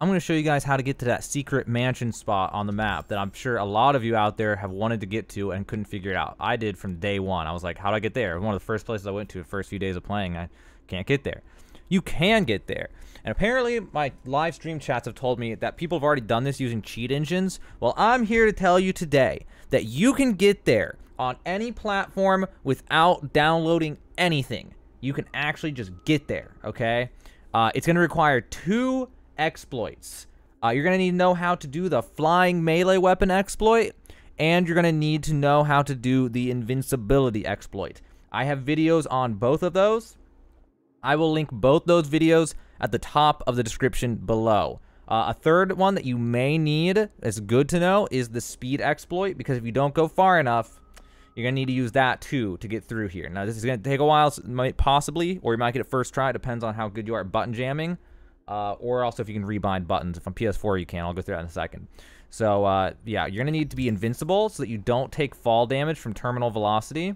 I'm going to show you guys how to get to that secret mansion spot on the map that I'm sure a lot of you out there have wanted to get to and couldn't figure it out. I did from day one. I was like, how do I get there? One of the first places I went to the first few days of playing. I can't get there. You can get there. And apparently my live stream chats have told me that people have already done this using cheat engines. Well, I'm here to tell you today that you can get there on any platform without downloading anything. You can actually just get there, okay? Uh, it's going to require two exploits. Uh, you're going to need to know how to do the flying melee weapon exploit, and you're going to need to know how to do the invincibility exploit. I have videos on both of those. I will link both those videos at the top of the description below. Uh, a third one that you may need, is good to know, is the speed exploit, because if you don't go far enough, you're going to need to use that too to get through here. Now, this is going to take a while, so might possibly, or you might get it first try. Depends on how good you are at button jamming. Uh, or also if you can rebind buttons. If on PS4 you can, I'll go through that in a second. So uh, yeah, you're gonna need to be invincible so that you don't take fall damage from terminal velocity.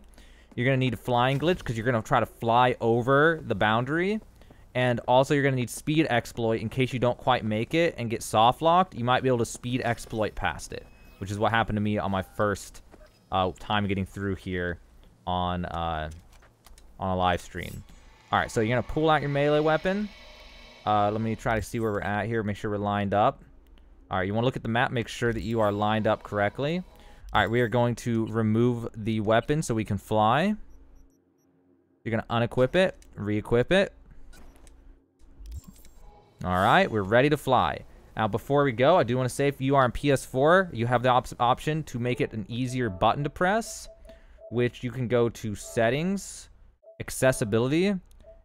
You're gonna need a flying glitch because you're gonna try to fly over the boundary. And also you're gonna need speed exploit in case you don't quite make it and get soft locked. You might be able to speed exploit past it, which is what happened to me on my first uh, time getting through here on uh, on a live stream. All right, so you're gonna pull out your melee weapon. Uh, let me try to see where we're at here. Make sure we're lined up. All right, you want to look at the map. Make sure that you are lined up correctly. All right, we are going to remove the weapon so we can fly. You're going to unequip it, re-equip it. All right, we're ready to fly. Now, before we go, I do want to say if you are on PS4, you have the op option to make it an easier button to press, which you can go to Settings, Accessibility,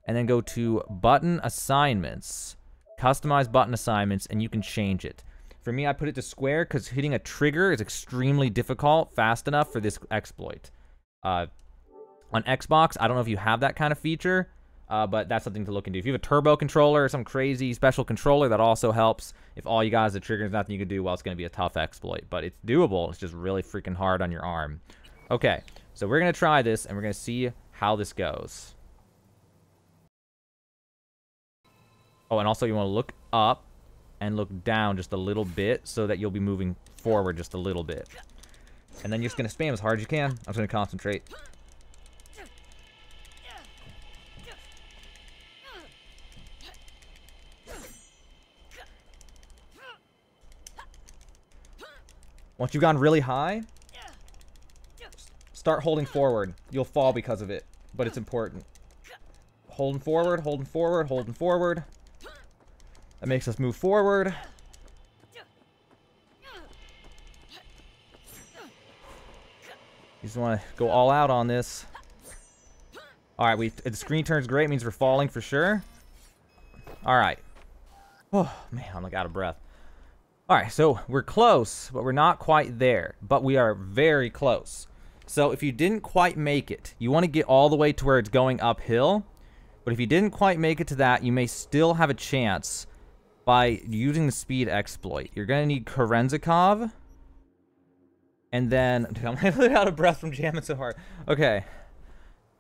and then go to button assignments, customize button assignments, and you can change it. For me, I put it to square because hitting a trigger is extremely difficult fast enough for this exploit. Uh, on Xbox, I don't know if you have that kind of feature, uh, but that's something to look into. If you have a turbo controller or some crazy special controller, that also helps. If all you got is a trigger, there's nothing you can do, well, it's going to be a tough exploit. But it's doable. It's just really freaking hard on your arm. Okay, so we're going to try this, and we're going to see how this goes. Oh, and also you want to look up and look down just a little bit so that you'll be moving forward just a little bit. And then you're just going to spam as hard as you can. I'm just going to concentrate. Once you've gone really high, start holding forward. You'll fall because of it, but it's important. Holding forward, holding forward, holding forward. That makes us move forward. You just want to go all out on this. All right, we the screen turns great. Means we're falling for sure. All right. Oh man, I'm like out of breath. All right, so we're close, but we're not quite there. But we are very close. So if you didn't quite make it, you want to get all the way to where it's going uphill. But if you didn't quite make it to that, you may still have a chance by using the speed exploit. You're going to need Kerenzikov. And then... I'm out of breath from jamming so hard. Okay.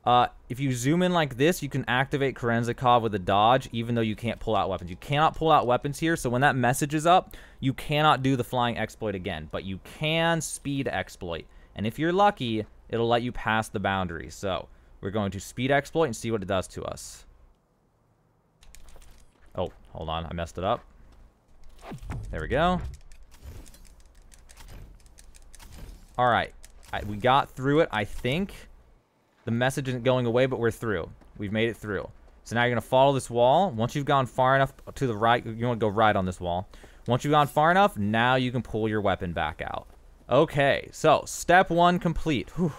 Uh, if you zoom in like this, you can activate Kerenzikov with a dodge, even though you can't pull out weapons. You cannot pull out weapons here, so when that message is up, you cannot do the flying exploit again. But you can speed exploit. And if you're lucky, it'll let you pass the boundary. So, we're going to speed exploit and see what it does to us. Oh, hold on. I messed it up. There we go. All right. We got through it, I think. The message isn't going away, but we're through. We've made it through. So now you're going to follow this wall. Once you've gone far enough to the right, you want to go right on this wall. Once you've gone far enough, now you can pull your weapon back out. Okay, so step one complete. Whew.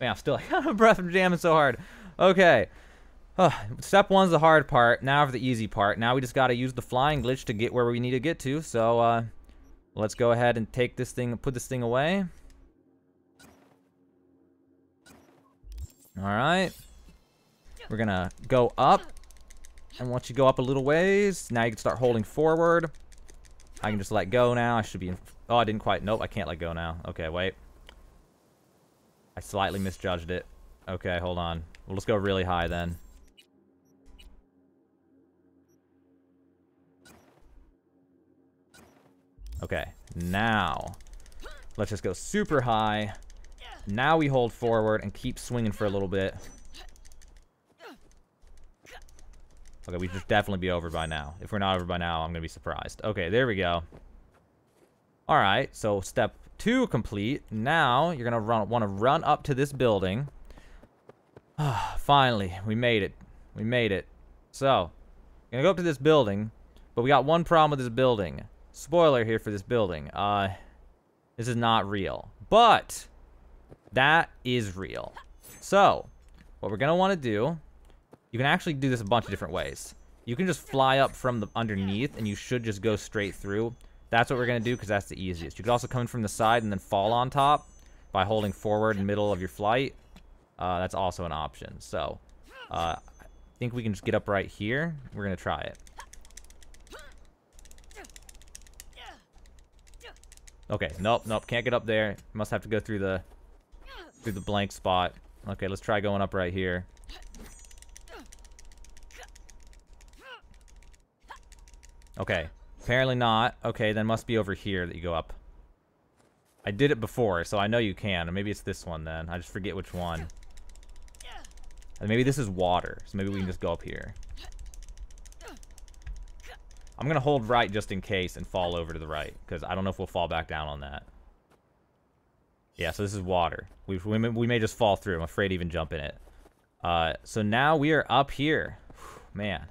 Man, I'm still out of breath from jamming so hard. Okay. Uh, step one's the hard part. Now for the easy part. Now we just got to use the flying glitch to get where we need to get to. So uh, let's go ahead and take this thing, put this thing away. All right. We're going to go up. And once you go up a little ways, now you can start holding forward. I can just let go now. I should be in... Oh, I didn't quite... Nope, I can't let go now. Okay, wait. I slightly misjudged it. Okay, hold on. We'll just go really high then. Okay, now let's just go super high. Now we hold forward and keep swinging for a little bit. Okay, we should definitely be over by now. If we're not over by now, I'm going to be surprised. Okay, there we go. All right, so step two complete. Now you're going to run, want to run up to this building. Finally, we made it. We made it. So, gonna go up to this building, but we got one problem with this building. Spoiler here for this building. Uh, this is not real. But, that is real. So, what we're gonna want to do, you can actually do this a bunch of different ways. You can just fly up from the underneath, and you should just go straight through. That's what we're gonna do, because that's the easiest. You could also come in from the side and then fall on top by holding forward in middle of your flight. Uh, that's also an option. So, uh, I think we can just get up right here. We're gonna try it. Okay, nope, nope, can't get up there. Must have to go through the through the blank spot. Okay, let's try going up right here. Okay, apparently not. Okay, then must be over here that you go up. I did it before, so I know you can. Maybe it's this one then. I just forget which one. And maybe this is water, so maybe we can just go up here. I'm going to hold right just in case and fall over to the right, because I don't know if we'll fall back down on that. Yeah, so this is water. We, we, may, we may just fall through. I'm afraid even jump in it. Uh, so now we are up here. Man.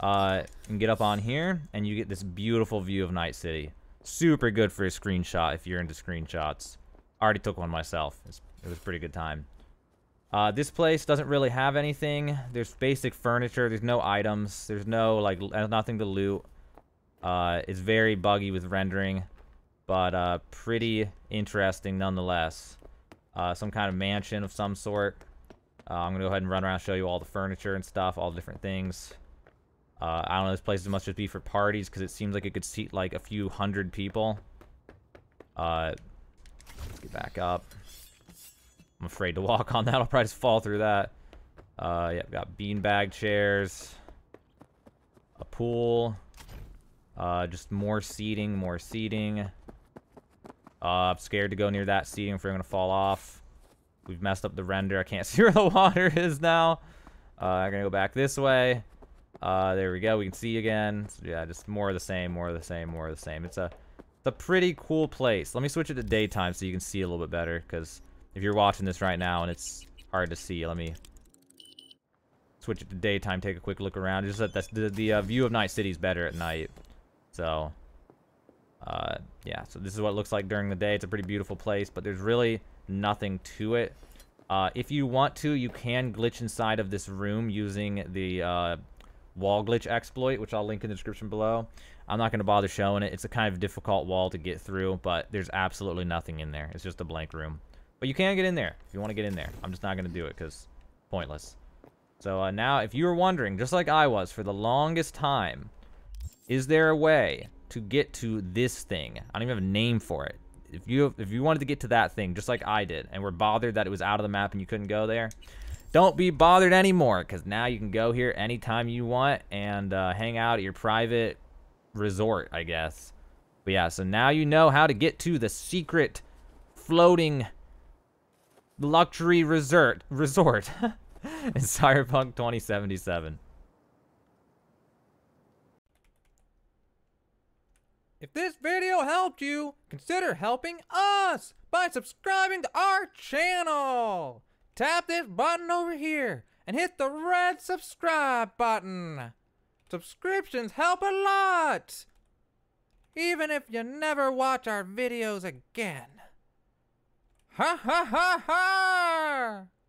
Uh, and get up on here, and you get this beautiful view of Night City. Super good for a screenshot if you're into screenshots. Already took one myself. It was, it was a pretty good time. Uh, this place doesn't really have anything. There's basic furniture. There's no items. There's no, like, nothing to loot. Uh, it's very buggy with rendering but uh, pretty interesting nonetheless. Uh, some kind of mansion of some sort. Uh, I'm gonna go ahead and run around and show you all the furniture and stuff, all the different things. Uh, I don't know, this place must just be for parties because it seems like it could seat like a few hundred people. Uh, let's get back up. I'm afraid to walk on that. I'll probably just fall through that. Uh, yeah, got beanbag chairs. A pool. Uh, just more seating, more seating. Uh, I'm scared to go near that seating if we're going to fall off. We've messed up the render. I can't see where the water is now. Uh, I'm going to go back this way. Uh, there we go. We can see again. So, yeah, just more of the same, more of the same, more of the same. It's a, it's a pretty cool place. Let me switch it to daytime so you can see a little bit better. Because if you're watching this right now and it's hard to see, let me switch it to daytime, take a quick look around. Just that the, the uh, view of Night City is better at night. So, uh, yeah, so this is what it looks like during the day. It's a pretty beautiful place, but there's really nothing to it. Uh, if you want to, you can glitch inside of this room using the uh, wall glitch exploit, which I'll link in the description below. I'm not going to bother showing it. It's a kind of difficult wall to get through, but there's absolutely nothing in there. It's just a blank room. But you can get in there if you want to get in there. I'm just not going to do it because pointless. So uh, now, if you were wondering, just like I was for the longest time, is there a way to get to this thing. I don't even have a name for it. If you if you wanted to get to that thing, just like I did, and were bothered that it was out of the map and you couldn't go there, don't be bothered anymore, because now you can go here anytime you want and uh, hang out at your private resort, I guess. But yeah, so now you know how to get to the secret floating luxury resort resort in Cyberpunk 2077. If this video helped you, consider helping us by subscribing to our channel. Tap this button over here and hit the red subscribe button. Subscriptions help a lot. Even if you never watch our videos again. Ha ha ha ha!